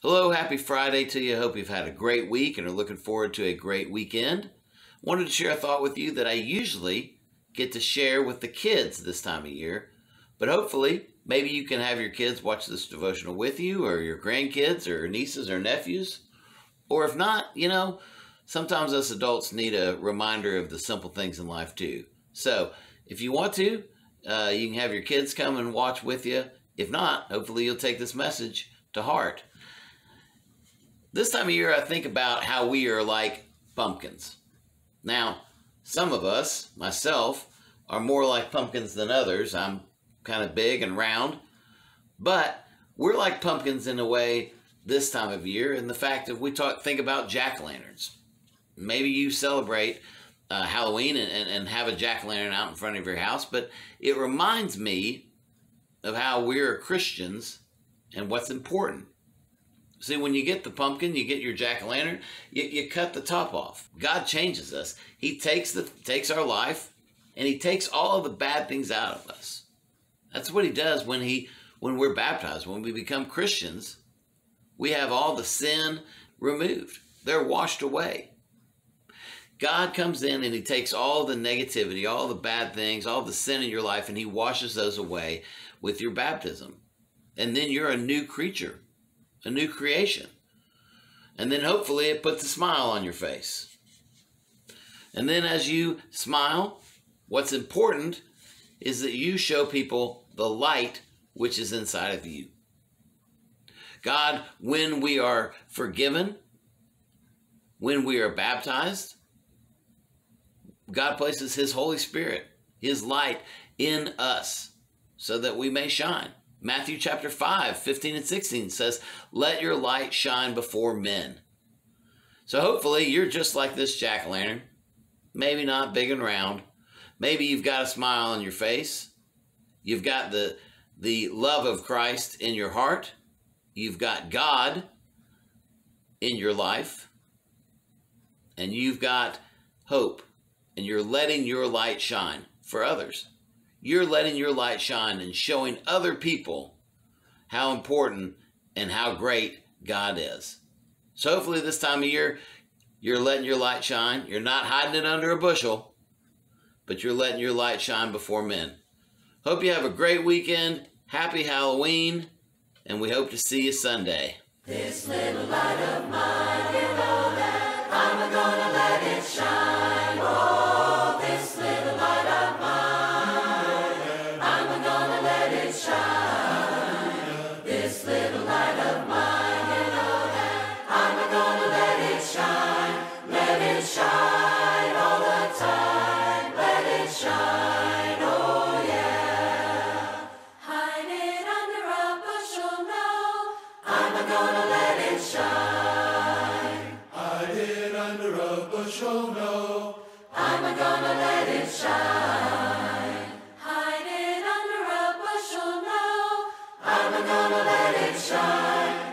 Hello, happy Friday to you. Hope you've had a great week and are looking forward to a great weekend. Wanted to share a thought with you that I usually get to share with the kids this time of year, but hopefully, maybe you can have your kids watch this devotional with you, or your grandkids, or nieces, or nephews. Or if not, you know, sometimes us adults need a reminder of the simple things in life too. So, if you want to, uh, you can have your kids come and watch with you. If not, hopefully you'll take this message to heart. This time of year, I think about how we are like pumpkins. Now, some of us, myself, are more like pumpkins than others. I'm kind of big and round, but we're like pumpkins in a way this time of year in the fact that we talk think about jack-o'-lanterns. Maybe you celebrate uh, Halloween and, and, and have a jack-o'-lantern out in front of your house, but it reminds me of how we're Christians and what's important. See, when you get the pumpkin, you get your jack o' lantern, you, you cut the top off. God changes us. He takes the takes our life, and He takes all the bad things out of us. That's what He does when He when we're baptized. When we become Christians, we have all the sin removed. They're washed away. God comes in and He takes all the negativity, all the bad things, all the sin in your life, and He washes those away with your baptism. And then you're a new creature a new creation. And then hopefully it puts a smile on your face. And then as you smile, what's important is that you show people the light which is inside of you. God, when we are forgiven, when we are baptized, God places His Holy Spirit, His light in us so that we may shine. Matthew chapter 5, 15 and 16 says, Let your light shine before men. So hopefully you're just like this jack o' lantern. Maybe not big and round. Maybe you've got a smile on your face. You've got the, the love of Christ in your heart. You've got God in your life. And you've got hope. And you're letting your light shine for others you're letting your light shine and showing other people how important and how great God is. So hopefully this time of year, you're letting your light shine. You're not hiding it under a bushel, but you're letting your light shine before men. Hope you have a great weekend. Happy Halloween, and we hope to see you Sunday. This little light of mine, it under a bushel, no. I'm gonna let it shine. Hide it under a bushel, no. I'm gonna let it shine.